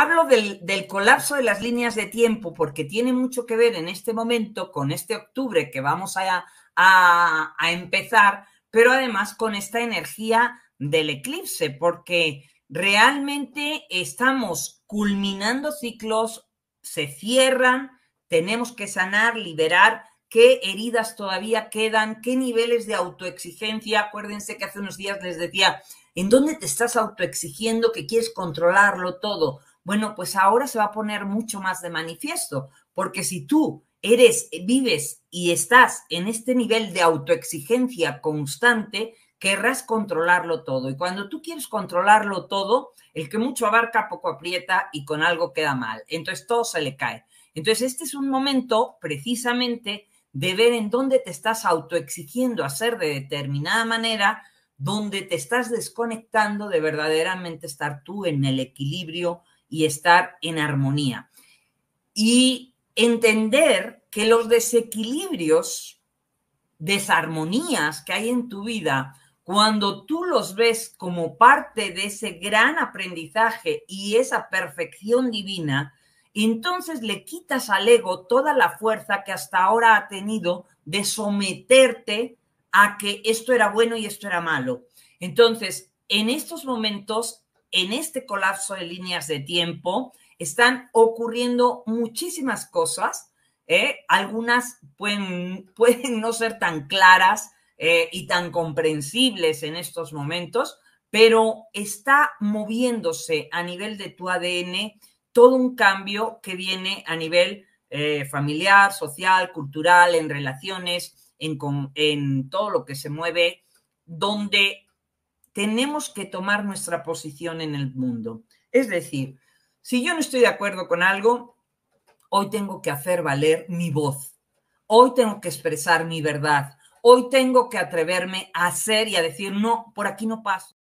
hablo del, colapso de las líneas de tiempo porque tiene mucho que ver en este momento con este octubre que vamos a, a empezar, pero además con esta energía del eclipse, porque realmente estamos culminando ciclos, se cierran, tenemos que sanar, liberar qué heridas todavía quedan, qué niveles de autoexigencia. Acuérdense que hace unos días les decía, ¿en dónde te estás autoexigiendo que quieres controlarlo todo? Bueno, pues ahora se va a poner mucho más de manifiesto, porque si tú eres, vives y estás en este nivel de autoexigencia constante, querrás controlarlo todo. Y cuando tú quieres controlarlo todo, el que mucho abarca, poco aprieta y con algo queda mal. Entonces todo se le cae. Entonces este es un momento precisamente de ver en dónde te estás autoexigiendo hacer de determinada manera, donde te estás desconectando de verdaderamente estar tú en el equilibrio y estar en armonía. Y entender que los desequilibrios, desarmonías que hay en tu vida, cuando tú los ves como parte de ese gran aprendizaje y esa perfección divina, entonces le quitas al ego toda la fuerza que hasta ahora ha tenido de someterte a que esto era bueno y esto era malo. Entonces, en estos momentos, en este colapso de líneas de tiempo, están ocurriendo muchísimas cosas. ¿eh? Algunas pueden, no ser tan claras, eh, y tan comprensibles en estos momentos, pero está moviéndose a nivel de tu ADN todo un cambio que viene a nivel eh, familiar, social, cultural, en relaciones, en todo lo que se mueve, donde tenemos que tomar nuestra posición en el mundo. Es decir, si yo no estoy de acuerdo con algo, hoy tengo que hacer valer mi voz. Hoy tengo que expresar mi verdad. Hoy tengo que atreverme a hacer y a decir, no, por aquí no paso.